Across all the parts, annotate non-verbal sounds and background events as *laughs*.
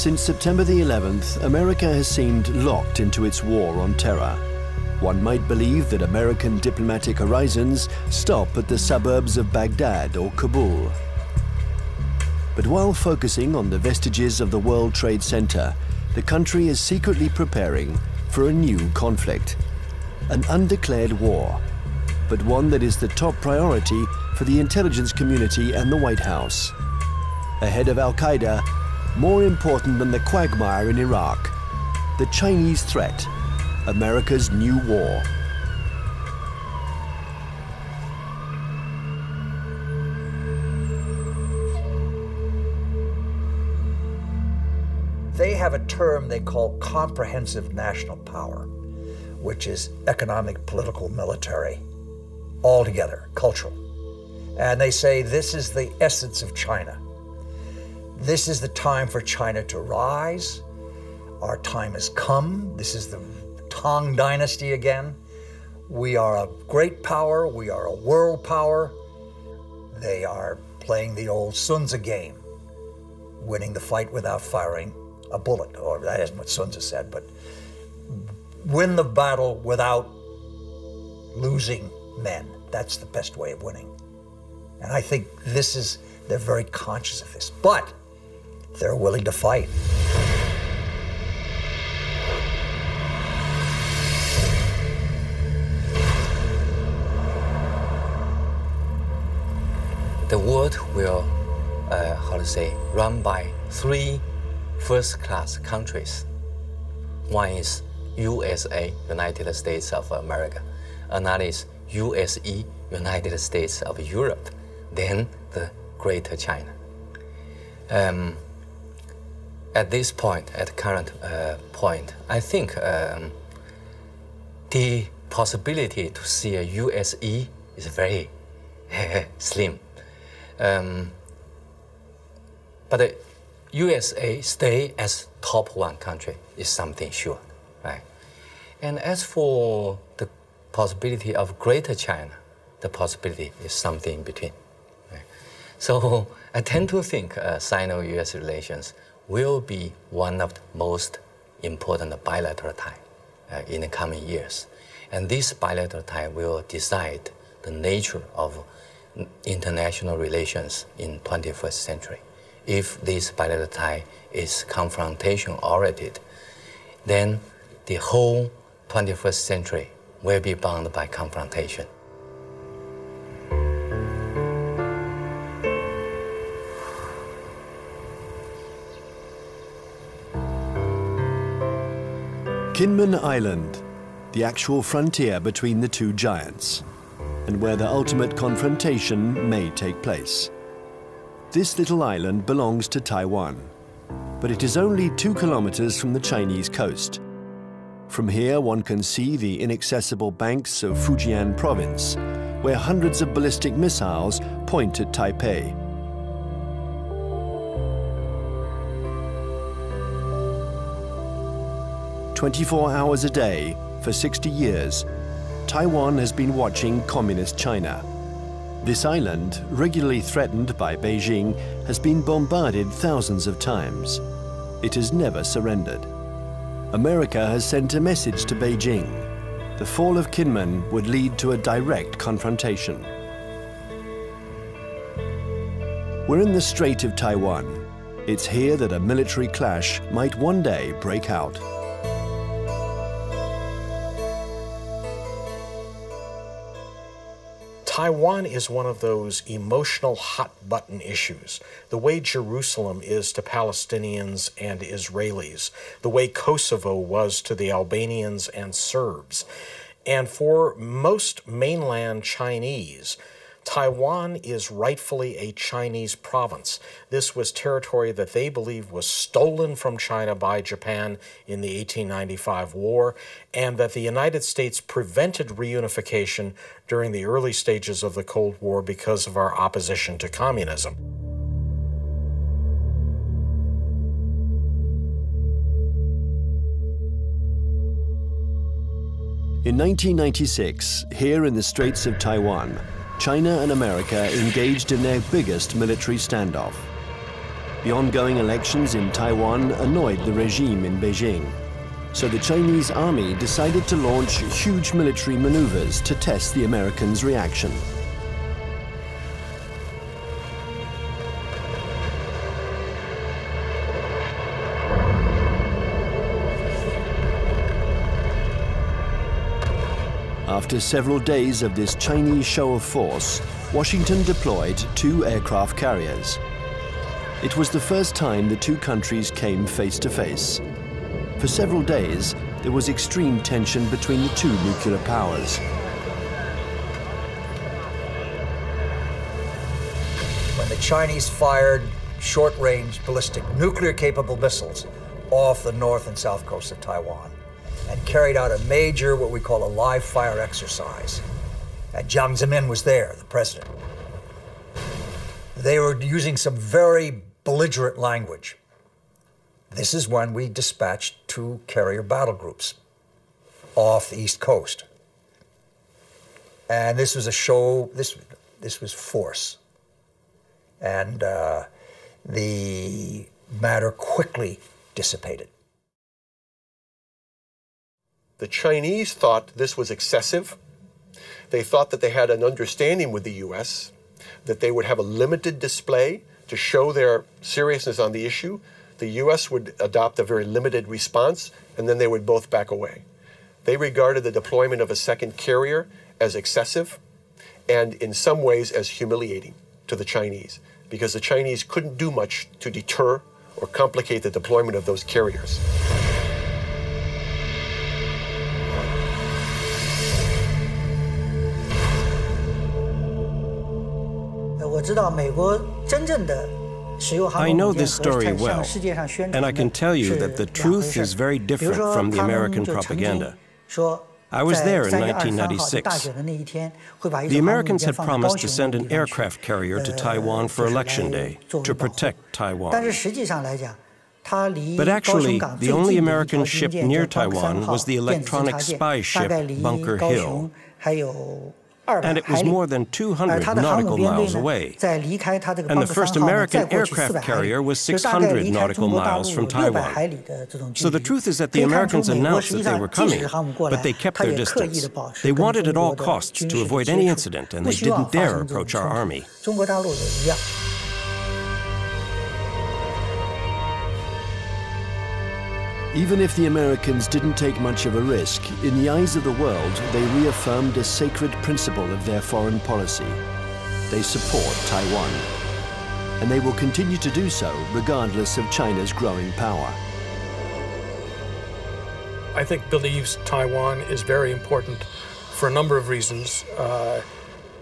Since September the 11th, America has seemed locked into its war on terror. One might believe that American diplomatic horizons stop at the suburbs of Baghdad or Kabul. But while focusing on the vestiges of the World Trade Center, the country is secretly preparing for a new conflict, an undeclared war, but one that is the top priority for the intelligence community and the White House. Ahead of Al Qaeda, more important than the quagmire in Iraq, the Chinese threat, America's new war. They have a term they call comprehensive national power, which is economic, political, military, all together, cultural. And they say this is the essence of China. This is the time for China to rise. Our time has come. This is the Tang Dynasty again. We are a great power. We are a world power. They are playing the old Sun Tzu game, winning the fight without firing a bullet, or that isn't what Sun Tzu said, but win the battle without losing men. That's the best way of winning. And I think this is, they're very conscious of this. But they're willing to fight. The world will, uh, how to say, run by three first-class countries. One is USA, United States of America. Another is USE, United States of Europe. Then the Greater China. Um, at this point, at current uh, point, I think um, the possibility to see a USE is very *laughs* slim. Um, but the USA stay as top one country is something sure, right? And as for the possibility of Greater China, the possibility is something in between. Right? So *laughs* I tend to think uh, Sino-US relations will be one of the most important bilateral ties uh, in the coming years. And this bilateral tie will decide the nature of international relations in 21st century. If this bilateral tie is confrontation oriented, then the whole 21st century will be bound by confrontation. Kinmen Island, the actual frontier between the two giants, and where the ultimate confrontation may take place. This little island belongs to Taiwan, but it is only two kilometers from the Chinese coast. From here, one can see the inaccessible banks of Fujian province, where hundreds of ballistic missiles point at Taipei. 24 hours a day for 60 years, Taiwan has been watching Communist China. This island, regularly threatened by Beijing, has been bombarded thousands of times. It has never surrendered. America has sent a message to Beijing. The fall of Kinmen would lead to a direct confrontation. We're in the Strait of Taiwan. It's here that a military clash might one day break out. Taiwan is one of those emotional hot button issues, the way Jerusalem is to Palestinians and Israelis, the way Kosovo was to the Albanians and Serbs. And for most mainland Chinese, Taiwan is rightfully a Chinese province. This was territory that they believe was stolen from China by Japan in the 1895 war, and that the United States prevented reunification during the early stages of the Cold War because of our opposition to communism. In 1996, here in the Straits of Taiwan, China and America engaged in their biggest military standoff. The ongoing elections in Taiwan annoyed the regime in Beijing. So the Chinese army decided to launch huge military maneuvers to test the Americans' reaction. After several days of this Chinese show of force, Washington deployed two aircraft carriers. It was the first time the two countries came face to face. For several days, there was extreme tension between the two nuclear powers. When the Chinese fired short-range ballistic nuclear-capable missiles off the north and south coast of Taiwan carried out a major, what we call a live fire exercise. And Jiang Zemin was there, the president. They were using some very belligerent language. This is when we dispatched two carrier battle groups off the East Coast. And this was a show, this, this was force. And uh, the matter quickly dissipated. The Chinese thought this was excessive. They thought that they had an understanding with the U.S., that they would have a limited display to show their seriousness on the issue. The U.S. would adopt a very limited response, and then they would both back away. They regarded the deployment of a second carrier as excessive and in some ways as humiliating to the Chinese because the Chinese couldn't do much to deter or complicate the deployment of those carriers. I know this story well, and I can tell you that the truth is very different from the American propaganda. I was there in 1996. The Americans had promised to send an aircraft carrier to Taiwan for Election Day to protect Taiwan. But actually, the only American ship near Taiwan was the electronic spy ship Bunker Hill and it was more than 200 nautical miles away. And the first American aircraft carrier was 600 nautical miles from Taiwan. So the truth is that the Americans announced that they were coming, but they kept their distance. They wanted at all costs to avoid any incident, and they didn't dare approach our army. Even if the Americans didn't take much of a risk, in the eyes of the world, they reaffirmed a sacred principle of their foreign policy. They support Taiwan. And they will continue to do so regardless of China's growing power. I think believes Taiwan is very important for a number of reasons, uh,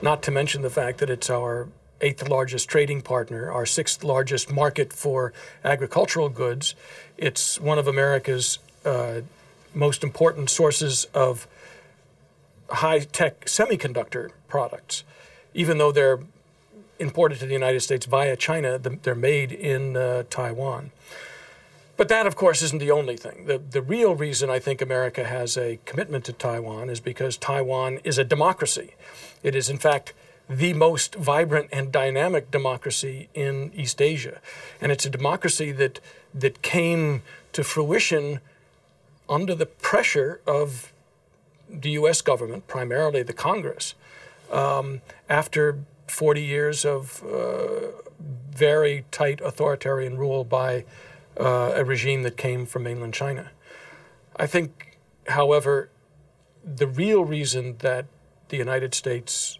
not to mention the fact that it's our eighth largest trading partner, our sixth largest market for agricultural goods. It's one of America's uh, most important sources of high tech semiconductor products. Even though they're imported to the United States via China, they're made in uh, Taiwan. But that, of course, isn't the only thing. The, the real reason I think America has a commitment to Taiwan is because Taiwan is a democracy. It is, in fact, the most vibrant and dynamic democracy in East Asia. And it's a democracy that, that came to fruition under the pressure of the US government, primarily the Congress, um, after 40 years of uh, very tight authoritarian rule by uh, a regime that came from mainland China. I think, however, the real reason that the United States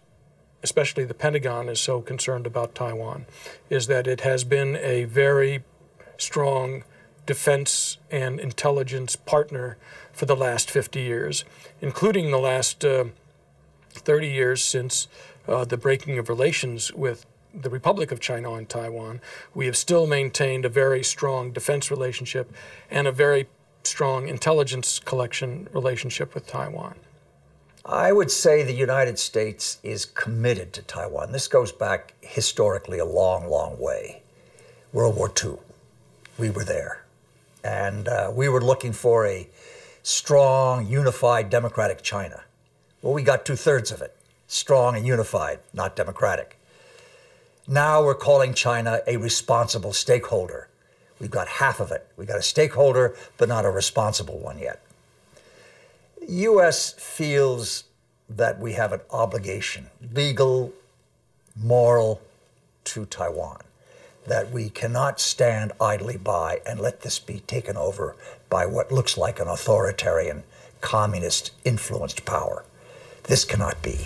especially the Pentagon, is so concerned about Taiwan, is that it has been a very strong defense and intelligence partner for the last 50 years, including the last uh, 30 years since uh, the breaking of relations with the Republic of China and Taiwan. We have still maintained a very strong defense relationship and a very strong intelligence collection relationship with Taiwan. I would say the United States is committed to Taiwan. This goes back historically a long, long way. World War II, we were there. And uh, we were looking for a strong, unified, democratic China. Well, we got two thirds of it strong and unified, not democratic. Now we're calling China a responsible stakeholder. We've got half of it. We've got a stakeholder, but not a responsible one yet. U.S. feels that we have an obligation, legal, moral, to Taiwan, that we cannot stand idly by and let this be taken over by what looks like an authoritarian, communist influenced power. This cannot be.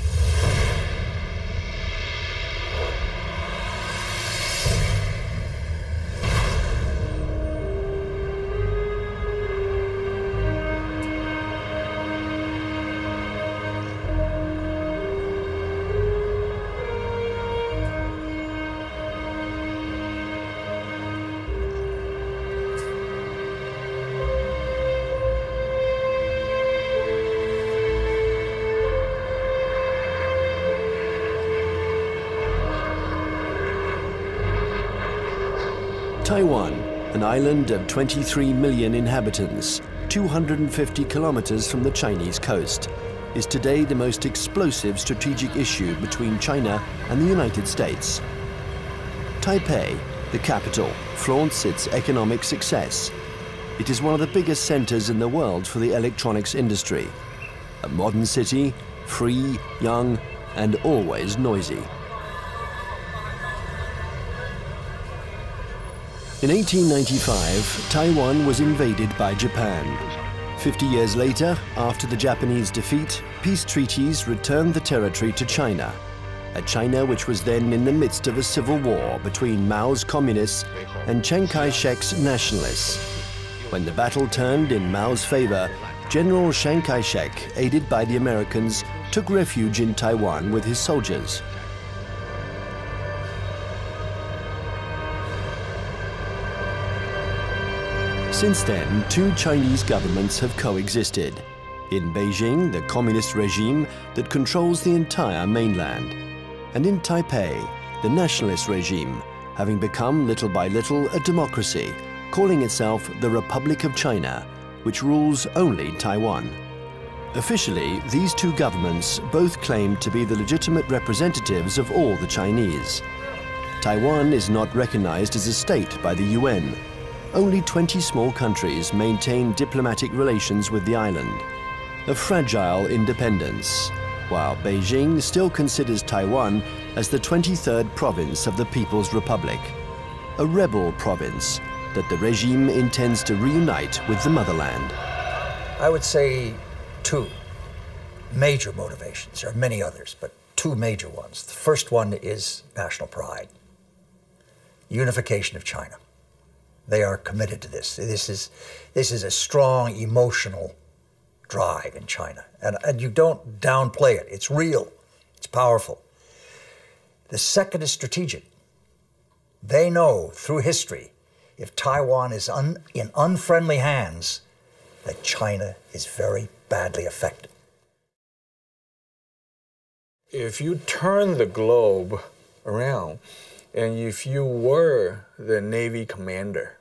Island of 23 million inhabitants, 250 kilometers from the Chinese coast, is today the most explosive strategic issue between China and the United States. Taipei, the capital, flaunts its economic success. It is one of the biggest centers in the world for the electronics industry. A modern city, free, young, and always noisy. In 1895, Taiwan was invaded by Japan. Fifty years later, after the Japanese defeat, peace treaties returned the territory to China, a China which was then in the midst of a civil war between Mao's communists and Chiang Kai-shek's nationalists. When the battle turned in Mao's favor, General Chiang Kai-shek, aided by the Americans, took refuge in Taiwan with his soldiers. Since then, two Chinese governments have coexisted. In Beijing, the communist regime that controls the entire mainland. And in Taipei, the nationalist regime, having become little by little a democracy, calling itself the Republic of China, which rules only Taiwan. Officially, these two governments both claim to be the legitimate representatives of all the Chinese. Taiwan is not recognized as a state by the UN, only 20 small countries maintain diplomatic relations with the island. A fragile independence, while Beijing still considers Taiwan as the 23rd province of the People's Republic, a rebel province that the regime intends to reunite with the motherland. I would say two major motivations. There are many others, but two major ones. The first one is national pride, unification of China. They are committed to this. This is, this is a strong emotional drive in China. And, and you don't downplay it. It's real, it's powerful. The second is strategic. They know through history if Taiwan is un, in unfriendly hands, that China is very badly affected. If you turn the globe around, and if you were the Navy commander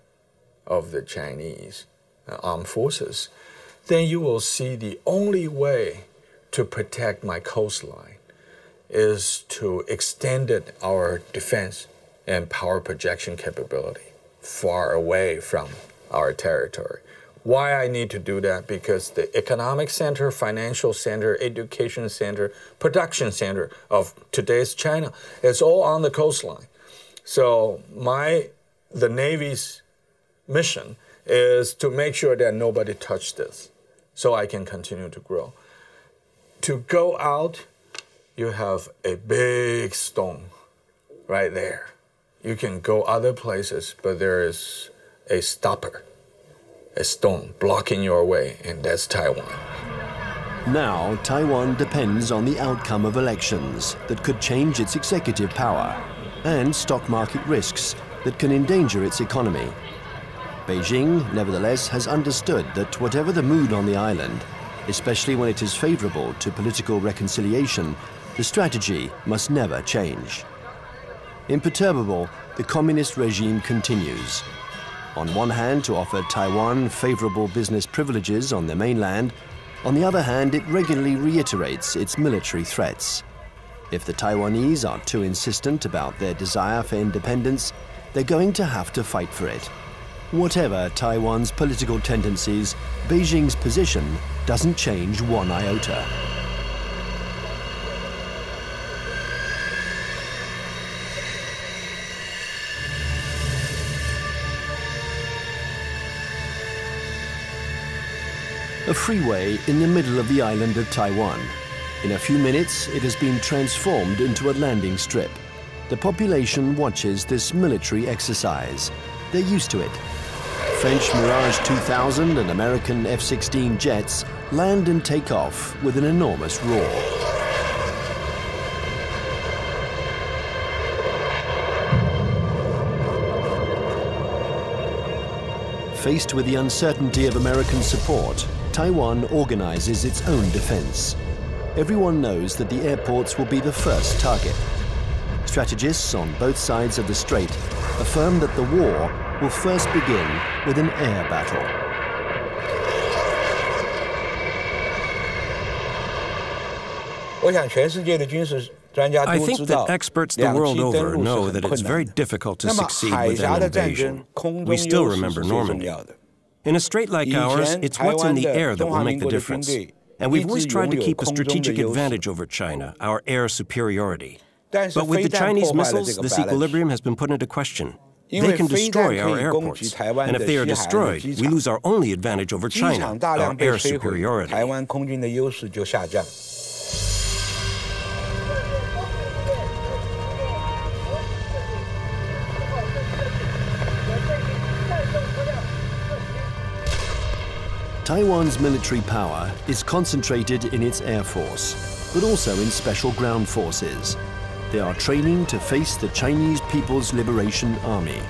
of the Chinese uh, armed forces, then you will see the only way to protect my coastline is to extend our defense and power projection capability far away from our territory. Why I need to do that? Because the economic center, financial center, education center, production center of today's China is all on the coastline. So my the Navy's mission is to make sure that nobody touched this, so I can continue to grow. To go out, you have a big stone right there. You can go other places, but there is a stopper, a stone blocking your way, and that's Taiwan. Now, Taiwan depends on the outcome of elections that could change its executive power and stock market risks that can endanger its economy. Beijing, nevertheless, has understood that whatever the mood on the island, especially when it is favorable to political reconciliation, the strategy must never change. Imperturbable, the communist regime continues. On one hand, to offer Taiwan favorable business privileges on the mainland, on the other hand, it regularly reiterates its military threats. If the Taiwanese are too insistent about their desire for independence, they're going to have to fight for it. Whatever Taiwan's political tendencies, Beijing's position doesn't change one iota. A freeway in the middle of the island of Taiwan. In a few minutes, it has been transformed into a landing strip. The population watches this military exercise. They're used to it. French Mirage 2000 and American F-16 jets land and take off with an enormous roar. Faced with the uncertainty of American support, Taiwan organizes its own defense. Everyone knows that the airports will be the first target. Strategists on both sides of the strait affirm that the war will first begin with an air battle. I think that experts the world over know that it's very difficult to succeed with an invasion. We still remember Normandy. In a strait like ours, it's what's in the air that will make the difference. And we've always tried to keep a strategic advantage over China, our air superiority. But with the Chinese missiles, this equilibrium has been put into question. They can destroy our airports. And if they are destroyed, we lose our only advantage over China, our air superiority. Taiwan's military power is concentrated in its air force, but also in special ground forces. They are training to face the Chinese People's Liberation Army.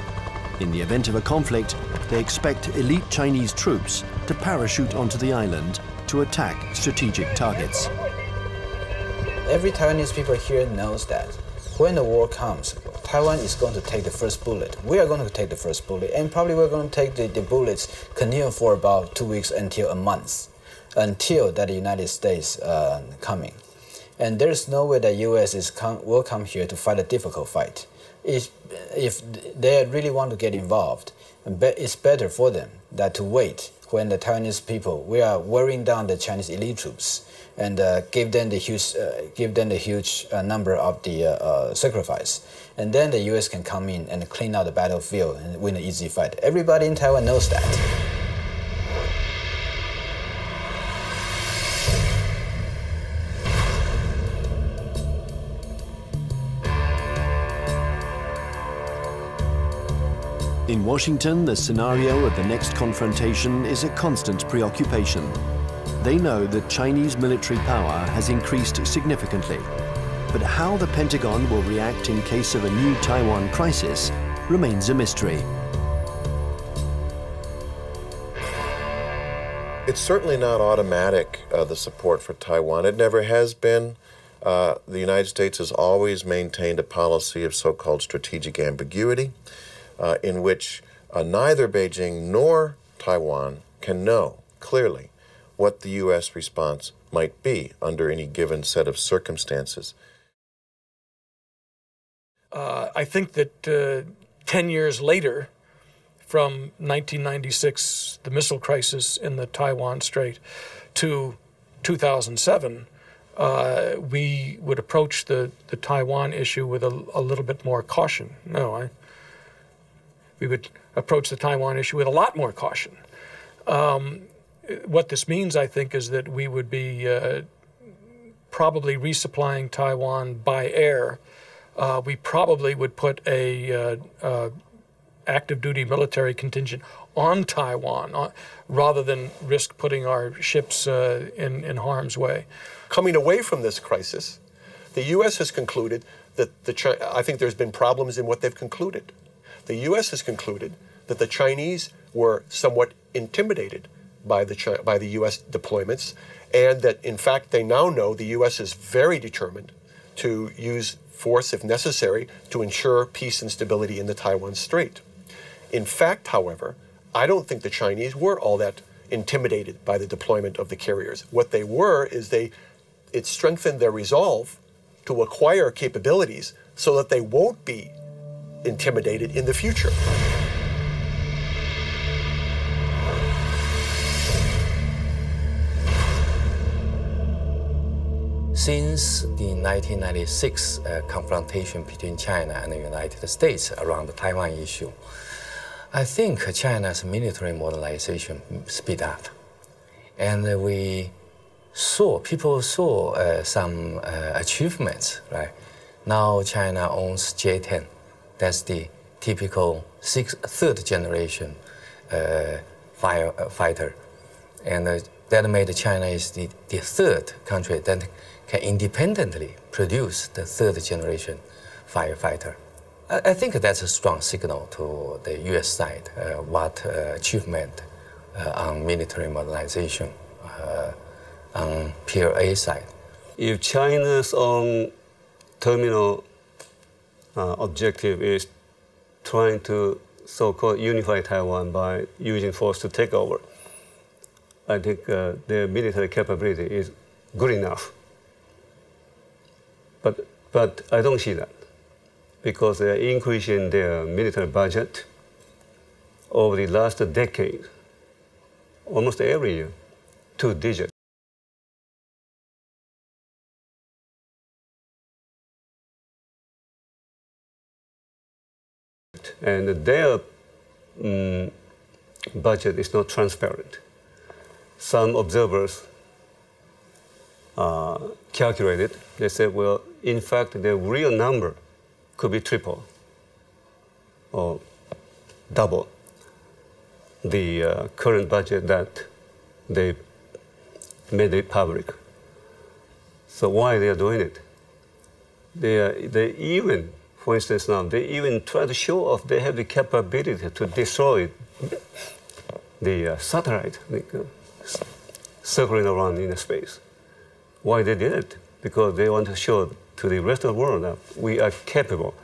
In the event of a conflict, they expect elite Chinese troops to parachute onto the island to attack strategic targets. Every Taiwanese people here knows that when the war comes, Taiwan is going to take the first bullet. We are going to take the first bullet, and probably we're going to take the, the bullets continue for about two weeks until a month, until that the United States uh, coming. And there's no way the U.S. is come, will come here to fight a difficult fight. If, if they really want to get involved, it's better for them that to wait when the Taiwanese people, we are wearing down the Chinese elite troops and uh, give them the huge, uh, give them the huge uh, number of the sacrifice. And then the U.S. can come in and clean out the battlefield and win an easy fight. Everybody in Taiwan knows that. In Washington, the scenario of the next confrontation is a constant preoccupation. They know that Chinese military power has increased significantly. But how the Pentagon will react in case of a new Taiwan crisis remains a mystery. It's certainly not automatic, uh, the support for Taiwan. It never has been. Uh, the United States has always maintained a policy of so called strategic ambiguity uh, in which uh, neither Beijing nor Taiwan can know clearly what the U.S. response might be under any given set of circumstances. Uh, I think that uh, 10 years later, from 1996, the missile crisis in the Taiwan Strait, to 2007, uh, we would approach the, the Taiwan issue with a, a little bit more caution. No, I, we would approach the Taiwan issue with a lot more caution. Um, what this means, I think, is that we would be uh, probably resupplying Taiwan by air. Uh, we probably would put a uh, uh active duty military contingent on Taiwan uh, rather than risk putting our ships in, in harm's way. Coming away from this crisis, the U.S. has concluded that the Chi- I think there's been problems in what they've concluded the U.S. has concluded that the Chinese were somewhat intimidated by the, by the U.S. deployments, and that in fact they now know the U.S. is very determined to use force if necessary to ensure peace and stability in the Taiwan Strait. In fact, however, I don't think the Chinese were all that intimidated by the deployment of the carriers. What they were is they it strengthened their resolve to acquire capabilities so that they won't be intimidated in the future. Since the 1996 uh, confrontation between China and the United States around the Taiwan issue, I think China's military modernization speed up. And we saw, people saw uh, some uh, achievements, right? Now China owns J-10. That's the typical sixth, third generation uh, fire, uh, fighter. And uh, that made China is the, the third country that can independently produce the third generation firefighter. I, I think that's a strong signal to the US side uh, what uh, achievement uh, on military modernization uh, on PLA side. If China's own terminal uh, objective is trying to so-called unify Taiwan by using force to take over, I think uh, their military capability is good enough but, but I don't see that because they're increasing their military budget over the last decade, almost every year, two digits. And their um, budget is not transparent. Some observers uh, calculated, they said, well, in fact, the real number could be triple or double the uh, current budget that they made it public. So why they are doing it? They, are, they even, for instance, now they even try to show off they have the capability to destroy the uh, satellite like, uh, circling around in space. Why they did it? Because they want to show to the rest of the world that we are capable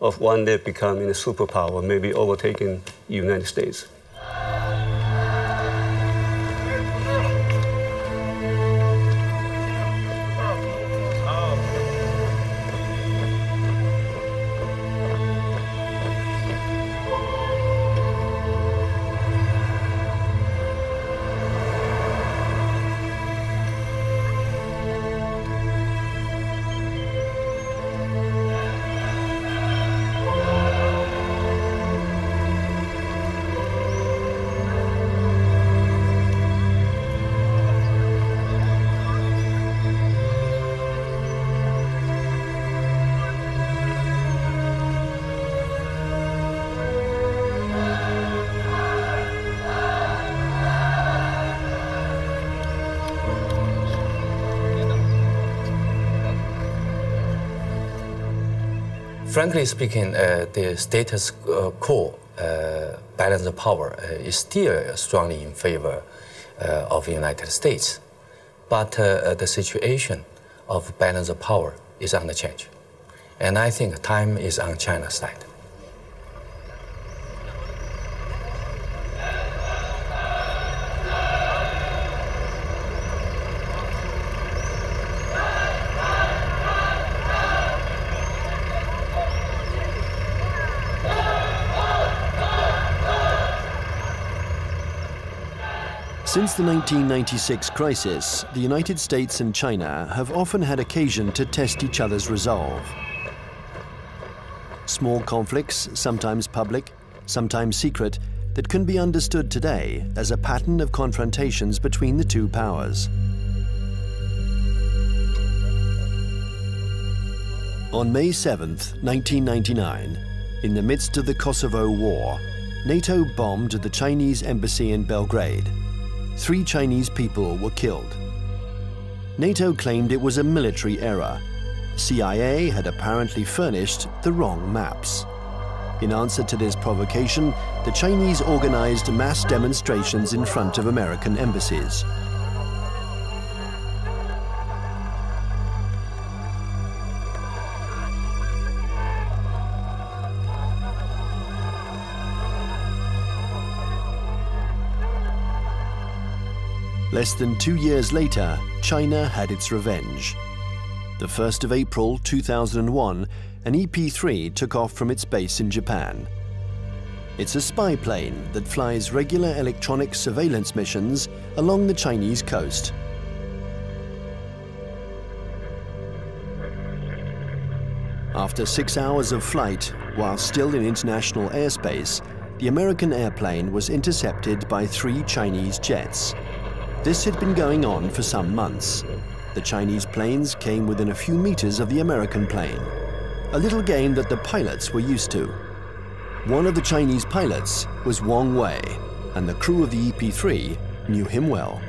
of one day becoming a superpower, maybe overtaking the United States. Frankly speaking, uh, the status uh, quo uh, balance of power is still strongly in favor of the United States. But the situation of balance of power is the change. And I think time is on China's side. Since the 1996 crisis, the United States and China have often had occasion to test each other's resolve. Small conflicts, sometimes public, sometimes secret, that can be understood today as a pattern of confrontations between the two powers. On May 7, 1999, in the midst of the Kosovo War, NATO bombed the Chinese embassy in Belgrade three Chinese people were killed. NATO claimed it was a military error. CIA had apparently furnished the wrong maps. In answer to this provocation, the Chinese organized mass demonstrations in front of American embassies. Less than two years later, China had its revenge. The 1st of April 2001, an EP-3 took off from its base in Japan. It's a spy plane that flies regular electronic surveillance missions along the Chinese coast. After six hours of flight, while still in international airspace, the American airplane was intercepted by three Chinese jets. This had been going on for some months. The Chinese planes came within a few meters of the American plane, a little game that the pilots were used to. One of the Chinese pilots was Wang Wei, and the crew of the EP-3 knew him well.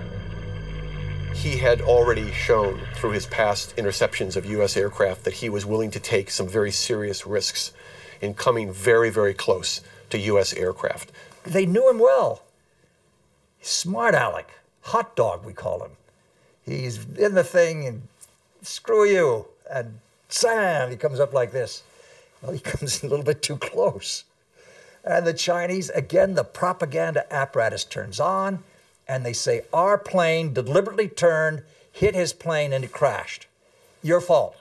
He had already shown through his past interceptions of U.S. aircraft that he was willing to take some very serious risks in coming very, very close to U.S. aircraft. They knew him well. Smart Alec, hot dog, we call him. He's in the thing and screw you. And Sam, he comes up like this. Well, he *laughs* comes a little bit too close. And the Chinese, again, the propaganda apparatus turns on, and they say, Our plane deliberately turned, hit his plane, and it crashed. Your fault.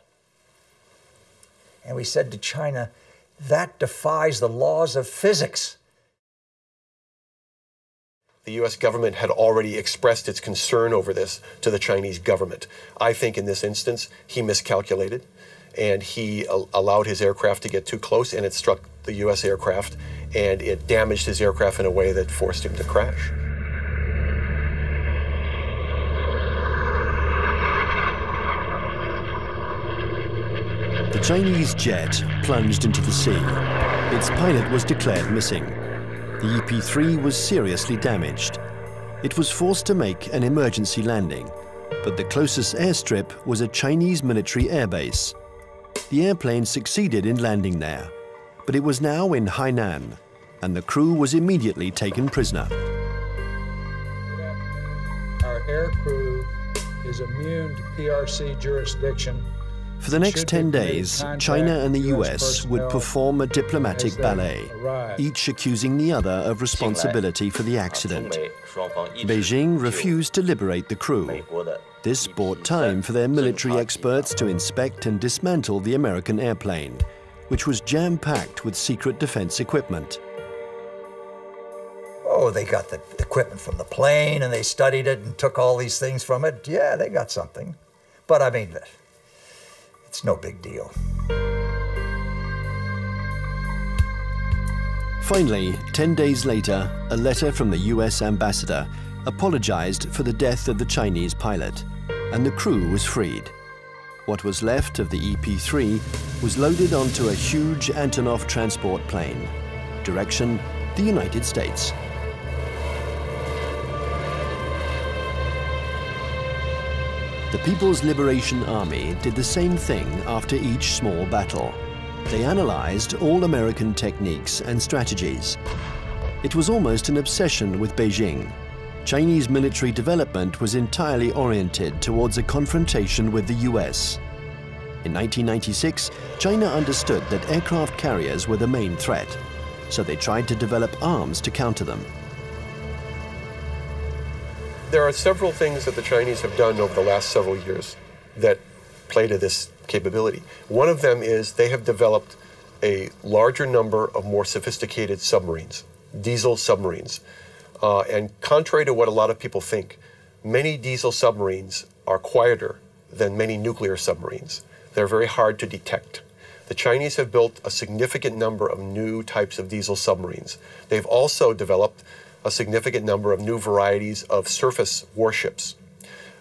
And we said to China, That defies the laws of physics. The US government had already expressed its concern over this to the Chinese government. I think in this instance, he miscalculated and he allowed his aircraft to get too close and it struck the US aircraft and it damaged his aircraft in a way that forced him to crash. The Chinese jet plunged into the sea. Its pilot was declared missing. The EP-3 was seriously damaged. It was forced to make an emergency landing, but the closest airstrip was a Chinese military airbase. The airplane succeeded in landing there, but it was now in Hainan, and the crew was immediately taken prisoner. Our air crew is immune to PRC jurisdiction. For the next 10 days, China and the US would perform a diplomatic ballet, each accusing the other of responsibility for the accident. Beijing refused to liberate the crew. This bought time for their military experts to inspect and dismantle the American airplane, which was jam-packed with secret defense equipment. Oh, they got the equipment from the plane and they studied it and took all these things from it. Yeah, they got something. But I mean, it's no big deal. Finally, 10 days later, a letter from the US ambassador apologized for the death of the Chinese pilot, and the crew was freed. What was left of the EP-3 was loaded onto a huge Antonov transport plane. Direction, the United States. The People's Liberation Army did the same thing after each small battle. They analyzed all American techniques and strategies. It was almost an obsession with Beijing. Chinese military development was entirely oriented towards a confrontation with the US. In 1996, China understood that aircraft carriers were the main threat, so they tried to develop arms to counter them. There are several things that the Chinese have done over the last several years that play to this capability. One of them is they have developed a larger number of more sophisticated submarines, diesel submarines. Uh, and contrary to what a lot of people think, many diesel submarines are quieter than many nuclear submarines. They're very hard to detect. The Chinese have built a significant number of new types of diesel submarines. They've also developed a significant number of new varieties of surface warships.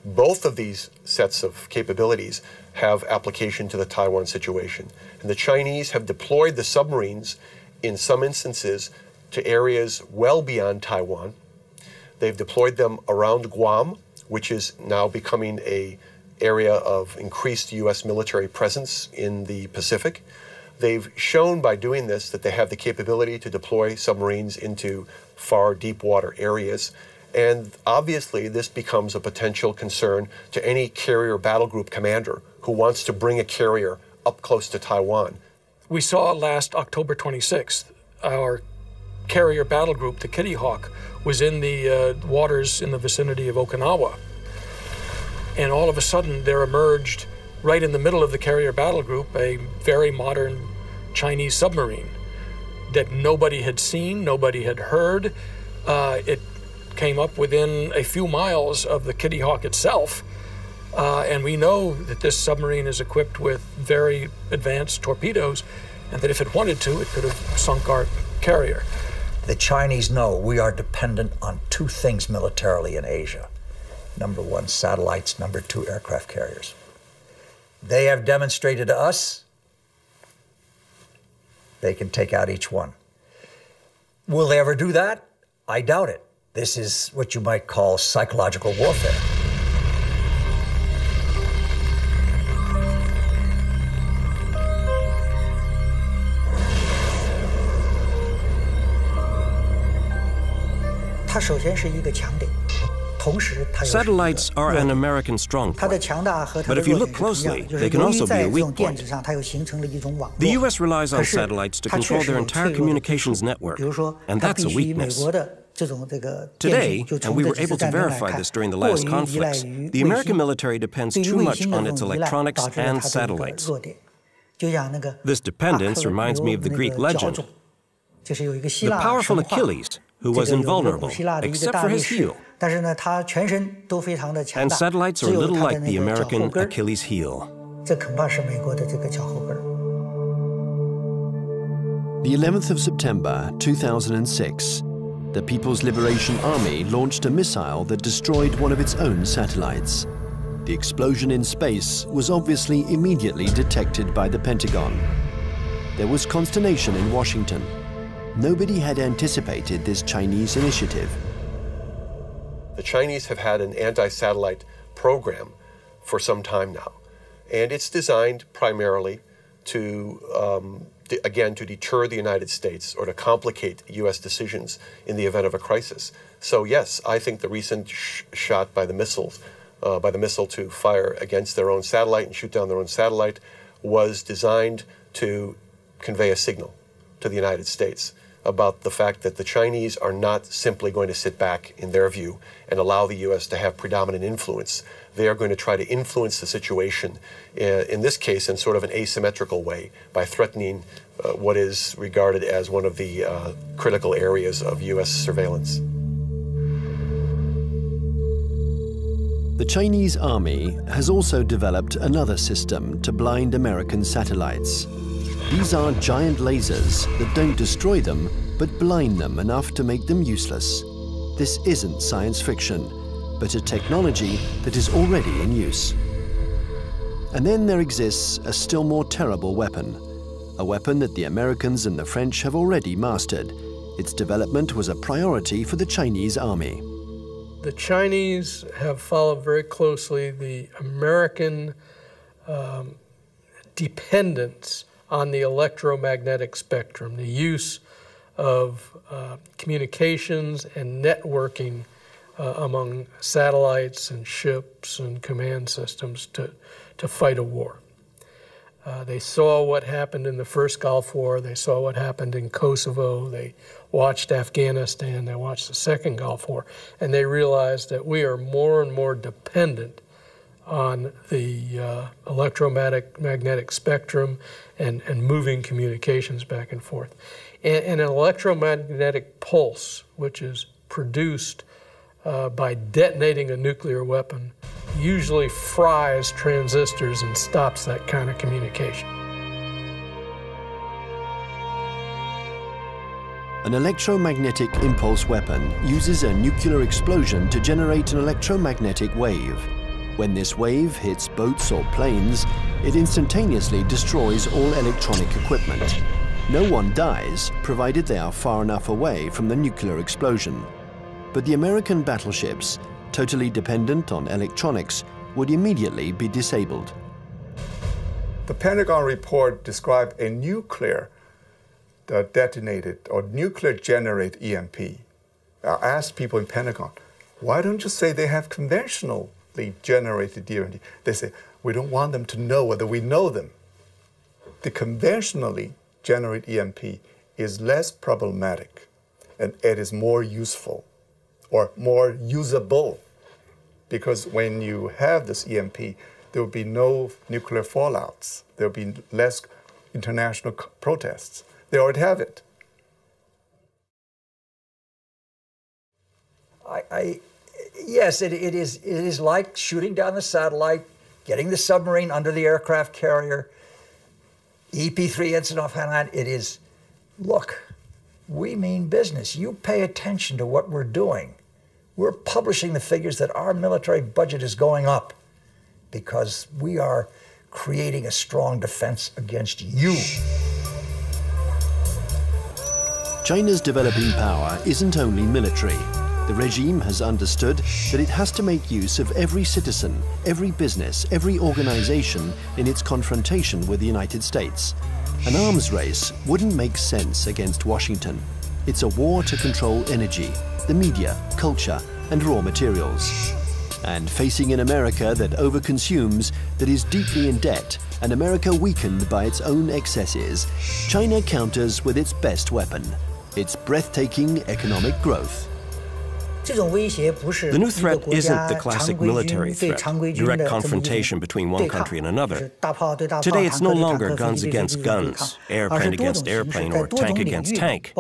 Both of these sets of capabilities have application to the Taiwan situation. And the Chinese have deployed the submarines in some instances to areas well beyond Taiwan. They've deployed them around Guam, which is now becoming a area of increased U.S. military presence in the Pacific. They've shown by doing this that they have the capability to deploy submarines into far deep water areas. And obviously, this becomes a potential concern to any carrier battle group commander who wants to bring a carrier up close to Taiwan. We saw last October 26th, our carrier battle group, the Kitty Hawk, was in the uh, waters in the vicinity of Okinawa. And all of a sudden, there emerged right in the middle of the carrier battle group, a very modern Chinese submarine that nobody had seen, nobody had heard. Uh, it came up within a few miles of the Kitty Hawk itself. Uh, and we know that this submarine is equipped with very advanced torpedoes, and that if it wanted to, it could have sunk our carrier. The Chinese know we are dependent on two things militarily in Asia number one, satellites, number two, aircraft carriers. They have demonstrated to us they can take out each one. Will they ever do that? I doubt it. This is what you might call psychological warfare. Satellites are an American strong point. But if you look closely, they can also be a weak point. The U.S. relies on satellites to control their entire communications network, and that's a weakness. Today, and we were able to verify this during the last conflicts, the American military depends too much on its electronics and satellites. This dependence reminds me of the Greek legend. The powerful Achilles, who was invulnerable, except for his heel. And satellites are a little like the American Achilles heel. The 11th of September 2006, the People's Liberation Army launched a missile that destroyed one of its own satellites. The explosion in space was obviously immediately detected by the Pentagon. There was consternation in Washington. Nobody had anticipated this Chinese initiative. The Chinese have had an anti-satellite program for some time now, and it's designed primarily to, um, again, to deter the United States or to complicate U.S. decisions in the event of a crisis. So yes, I think the recent sh shot by the missiles, uh, by the missile to fire against their own satellite and shoot down their own satellite, was designed to convey a signal to the United States about the fact that the Chinese are not simply going to sit back, in their view, and allow the U.S. to have predominant influence. They are going to try to influence the situation, uh, in this case, in sort of an asymmetrical way, by threatening uh, what is regarded as one of the uh, critical areas of U.S. surveillance. The Chinese army has also developed another system to blind American satellites. These are giant lasers that don't destroy them, but blind them enough to make them useless. This isn't science fiction, but a technology that is already in use. And then there exists a still more terrible weapon, a weapon that the Americans and the French have already mastered. Its development was a priority for the Chinese army. The Chinese have followed very closely the American um, dependence on the electromagnetic spectrum, the use of uh, communications and networking uh, among satellites and ships and command systems to, to fight a war. Uh, they saw what happened in the first Gulf War, they saw what happened in Kosovo, they watched Afghanistan, they watched the second Gulf War, and they realized that we are more and more dependent on the uh, electromagnetic spectrum and, and moving communications back and forth. And, and an electromagnetic pulse, which is produced uh, by detonating a nuclear weapon, usually fries transistors and stops that kind of communication. An electromagnetic impulse weapon uses a nuclear explosion to generate an electromagnetic wave. When this wave hits boats or planes, it instantaneously destroys all electronic equipment. No one dies, provided they are far enough away from the nuclear explosion. But the American battleships, totally dependent on electronics, would immediately be disabled. The Pentagon report described a nuclear uh, detonated or nuclear generated EMP. I asked people in Pentagon, why don't you say they have conventional generated EMP. They say, we don't want them to know whether we know them. The conventionally generated EMP is less problematic and it is more useful or more usable because when you have this EMP, there will be no nuclear fallouts. There will be less international protests. They already have it. I yes, it, it is. It is like shooting down the satellite, getting the submarine under the aircraft carrier. EP3 incident off Hainan. It is. Look, we mean business. You pay attention to what we're doing. We're publishing the figures that our military budget is going up because we are creating a strong defense against you. China's developing power isn't only military. The regime has understood that it has to make use of every citizen, every business, every organization in its confrontation with the United States. An arms race wouldn't make sense against Washington. It's a war to control energy, the media, culture, and raw materials. And facing an America that overconsumes, that is deeply in debt, an America weakened by its own excesses, China counters with its best weapon, its breathtaking economic growth. The new threat isn't the classic military threat, direct confrontation between one country and another. Today, it's no longer guns against guns, airplane against airplane, or tank against tank.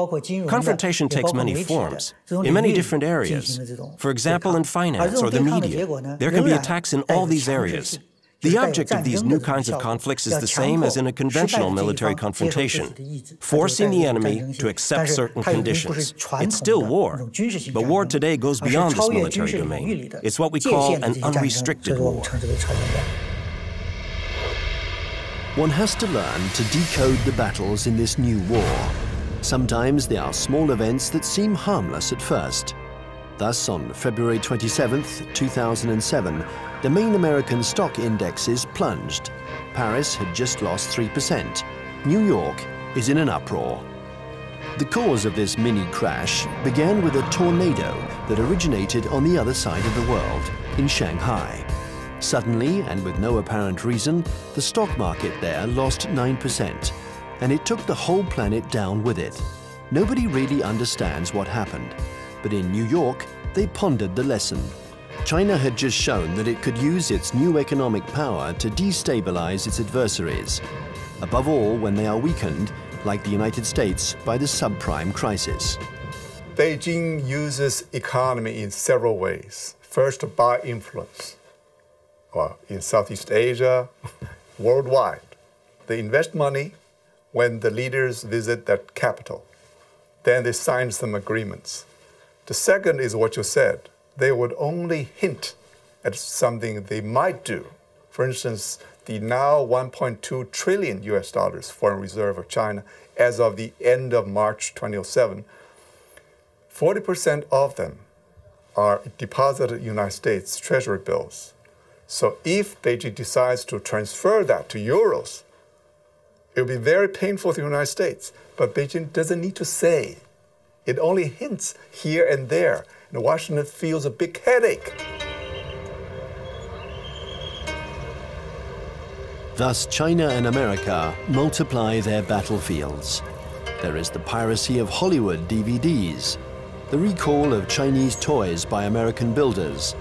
Confrontation takes many forms, in many different areas. For example, in finance or the media, there can be attacks in all these areas. The object of these new kinds of conflicts is the same as in a conventional military confrontation, forcing the enemy to accept certain conditions. It's still war, but war today goes beyond this military domain. It's what we call an unrestricted war. One has to learn to decode the battles in this new war. Sometimes they are small events that seem harmless at first. Thus, on February 27, 2007, the main American stock indexes plunged. Paris had just lost 3%. New York is in an uproar. The cause of this mini crash began with a tornado that originated on the other side of the world, in Shanghai. Suddenly, and with no apparent reason, the stock market there lost 9%, and it took the whole planet down with it. Nobody really understands what happened, but in New York, they pondered the lesson China had just shown that it could use its new economic power to destabilize its adversaries, above all when they are weakened, like the United States, by the subprime crisis. Beijing uses economy in several ways. First, by influence. Well, in Southeast Asia, *laughs* worldwide. They invest money when the leaders visit that capital. Then they sign some agreements. The second is what you said they would only hint at something they might do. For instance, the now 1.2 trillion US dollars foreign reserve of China as of the end of March 2007, 40% of them are deposited in United States Treasury bills. So if Beijing decides to transfer that to euros, it will be very painful to the United States. But Beijing doesn't need to say. It only hints here and there and Washington feels a big headache. Thus, China and America multiply their battlefields. There is the piracy of Hollywood DVDs, the recall of Chinese toys by American builders,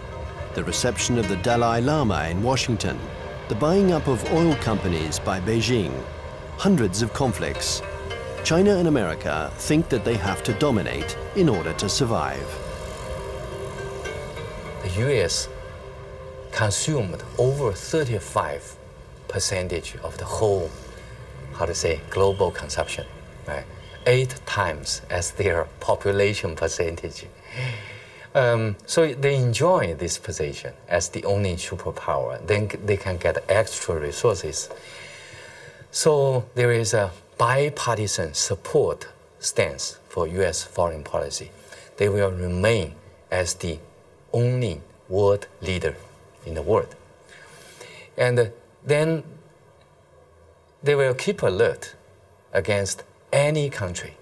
the reception of the Dalai Lama in Washington, the buying up of oil companies by Beijing, hundreds of conflicts. China and America think that they have to dominate in order to survive US consumed over 35 percentage of the whole, how to say, global consumption, right? Eight times as their *laughs* population percentage. Um, so they enjoy this position as the only superpower. Then they can get extra resources. So there is a bipartisan support stance for U.S. foreign policy. They will remain as the only world leader in the world. And then they will keep alert against any country,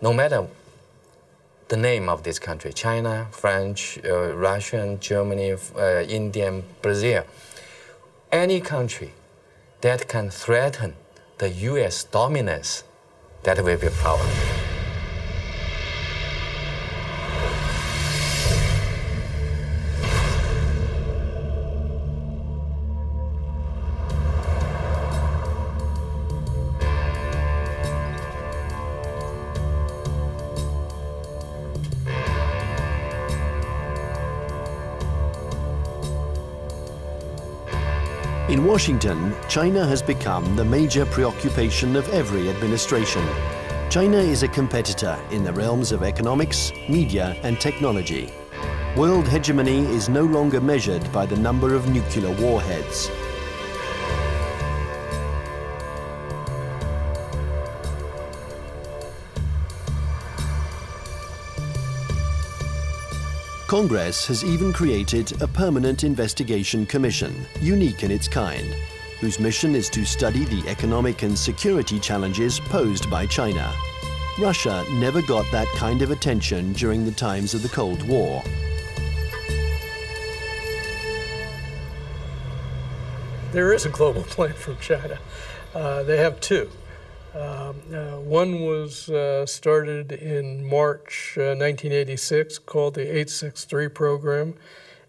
no matter the name of this country China, French, uh, Russian, Germany, uh, Indian, Brazil. Any country that can threaten the US dominance, that will be a problem. Washington, China has become the major preoccupation of every administration. China is a competitor in the realms of economics, media and technology. World hegemony is no longer measured by the number of nuclear warheads. Congress has even created a permanent investigation commission, unique in its kind, whose mission is to study the economic and security challenges posed by China. Russia never got that kind of attention during the times of the Cold War. There is a global *laughs* plan from China. Uh, they have two. Um, uh, one was uh, started in March 1986 uh, called the 863 program,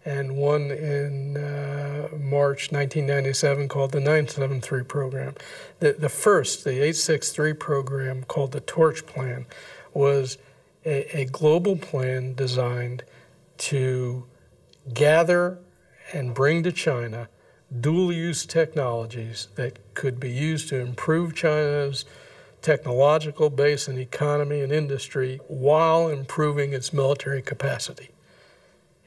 and one in uh, March 1997 called the 973 program. The, the first, the 863 program called the Torch Plan, was a, a global plan designed to gather and bring to China dual use technologies that could be used to improve China's technological base and economy and industry while improving its military capacity.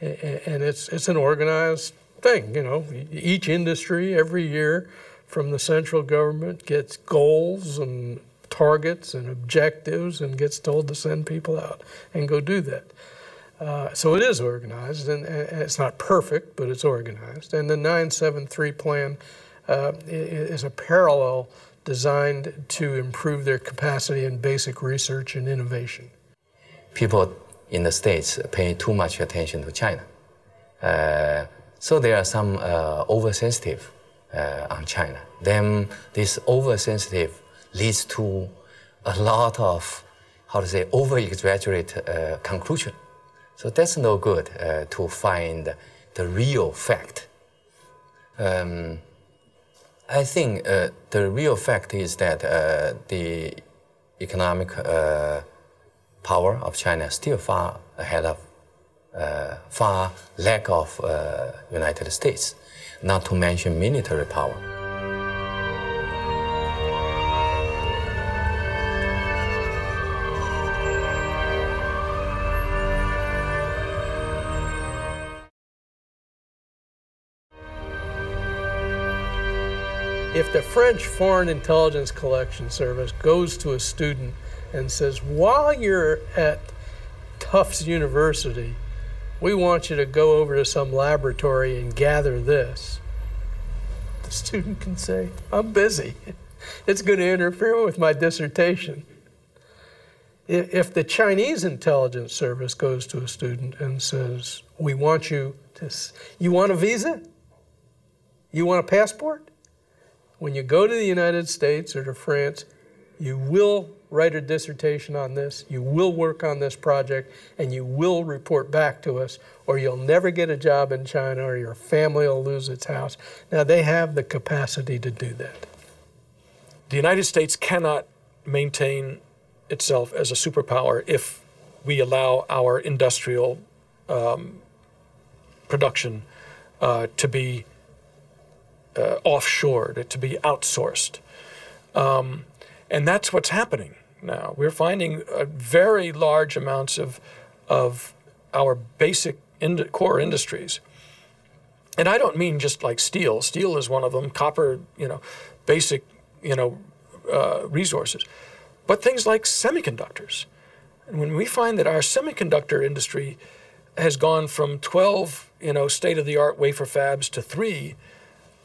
And it's, it's an organized thing, you know. Each industry every year from the central government gets goals and targets and objectives and gets told to send people out and go do that. Uh, so it is organized, and, and, it's not perfect, but it's organized. And the 973 plan uh, is a parallel designed to improve their capacity in basic research and innovation. People in the States pay too much attention to China. Uh, so there are some uh, oversensitive uh, on China. Then this oversensitive leads to a lot of, how to say, over-exaggerate uh, conclusion. So that's no good uh, to find the real fact. Um, I think uh, the real fact is that uh, the economic uh, power of China is still far ahead of, uh, far lack of uh, United States, not to mention military power. If the French Foreign Intelligence Collection Service goes to a student and says, while you're at Tufts University, we want you to go over to some laboratory and gather this, the student can say, I'm busy. It's going to interfere with my dissertation. If the Chinese intelligence service goes to a student and says, We want you to, you want a visa? You want a passport? When you go to the United States or to France, you will write a dissertation on this, you will work on this project, and you will report back to us, or you'll never get a job in China, or your family will lose its house. Now, they have the capacity to do that. The United States cannot maintain itself as a superpower if we allow our industrial um, production uh, to be uh, offshored, to be outsourced. Um, and that's what's happening now. We're finding uh, very large amounts of, of our basic core industries. And I don't mean just like steel. Steel is one of them, copper, you know, basic, you know, uh, resources. But things like semiconductors. And when we find that our semiconductor industry has gone from 12, you know, state-of-the-art wafer fabs to three,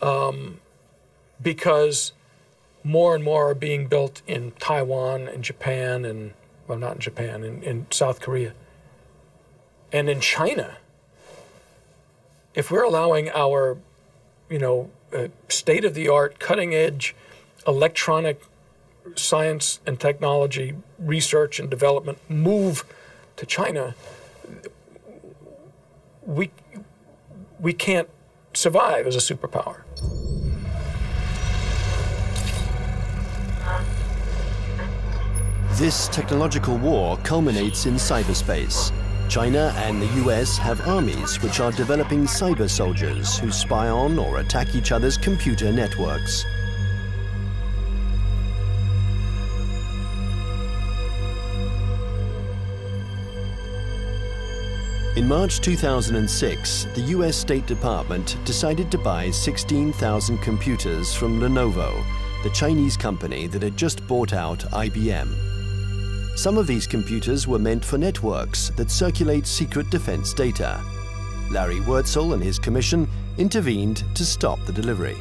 um, because more and more are being built in Taiwan and Japan and, well, not in Japan, in, in South Korea. And in China, if we're allowing our, you know, uh, state of the art, cutting edge electronic science and technology research and development move to China, we, we can't survive as a superpower. This technological war culminates in cyberspace. China and the US have armies which are developing cyber soldiers who spy on or attack each other's computer networks. In March 2006, the US State Department decided to buy 16,000 computers from Lenovo, the Chinese company that had just bought out IBM. Some of these computers were meant for networks that circulate secret defense data. Larry Wortzel and his commission intervened to stop the delivery.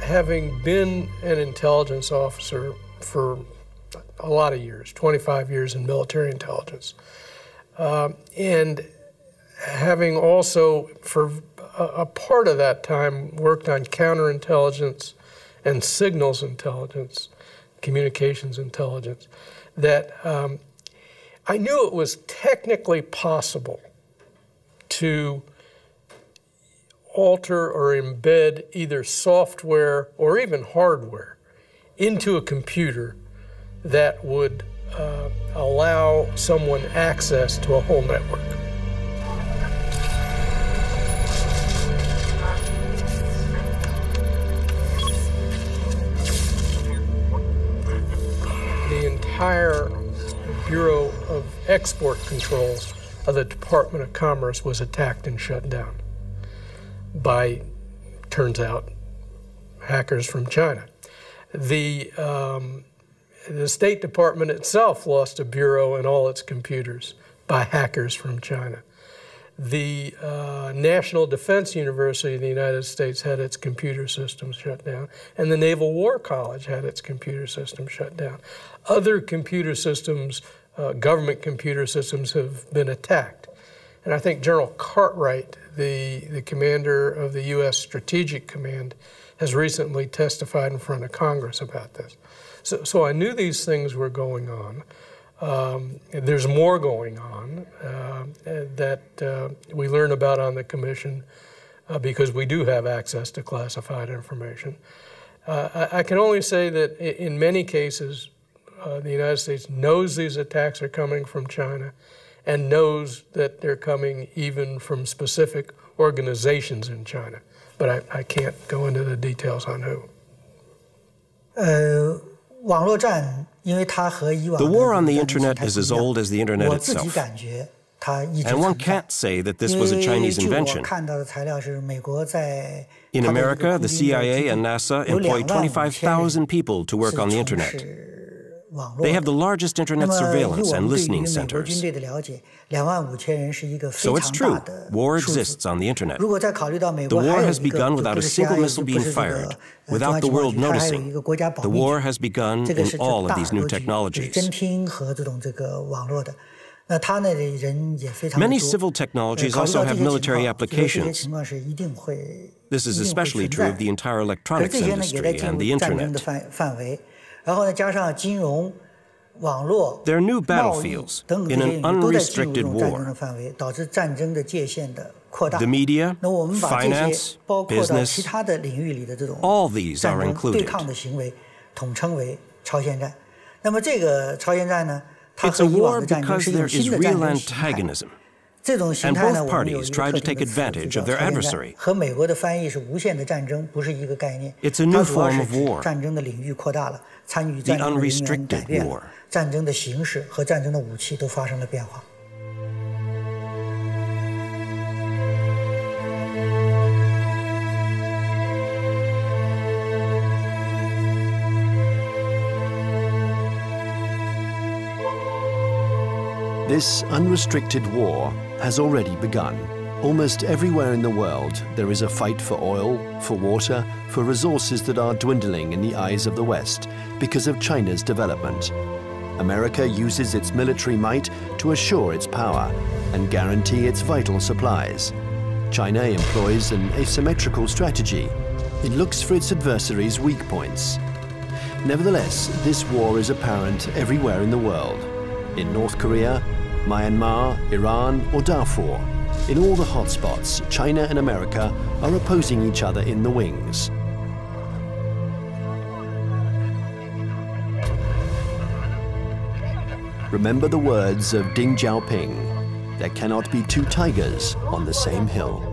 Having been an intelligence officer for a lot of years, 25 years in military intelligence. Um, and having also, for a, a, part of that time, worked on counterintelligence and signals intelligence, communications intelligence, that um, I knew it was technically possible to alter or embed either software or even hardware into a computer that would uh, allow someone access to a whole network. The entire Bureau of Export Controls of the Department of Commerce was attacked and shut down by, turns out, hackers from China. The um, the State Department itself lost a bureau and all its computers by hackers from China. The uh, National Defense University of the United States had its computer systems shut down, and the Naval War College had its computer system shut down. Other computer systems, uh, government computer systems, have been attacked. And I think General Cartwright, the, the commander of the U.S. Strategic Command, has recently testified in front of Congress about this. So, so I knew these things were going on. Um, there's more going on uh, that uh, we learn about on the commission uh, because we do have access to classified information. Uh, I, I, can only say that in many cases, uh, the United States knows these attacks are coming from China and knows that they're coming even from specific organizations in China. But I, I can't go into the details on who. The war on the internet is as old as the internet itself. And one can't say that this was a Chinese invention. In America, the CIA and NASA employ 25,000 people to work on the internet. They have the largest internet surveillance and listening centers. So it's true, war exists on the internet. The war has begun without a single missile being fired, without the world noticing. The war has begun in all of these new technologies. Many civil technologies also have military applications. This is especially true of the entire electronics industry and the internet. They're new battlefields in an unrestricted war. The media, finance, business, all these are included. It's a war because there is real antagonism. And both parties try to take advantage of their adversary. It's a new form of war, the unrestricted war. 战争的 形式和战争的武器都发生了变化。This unrestricted war has already begun. Almost everywhere in the world, there is a fight for oil, for water, for resources that are dwindling in the eyes of the West because of China's development. America uses its military might to assure its power and guarantee its vital supplies. China employs an asymmetrical strategy. It looks for its adversaries' weak points. Nevertheless, this war is apparent everywhere in the world. In North Korea, Myanmar, Iran, or Darfur, in all the hotspots, China and America are opposing each other in the wings. Remember the words of Deng Xiaoping, there cannot be two tigers on the same hill.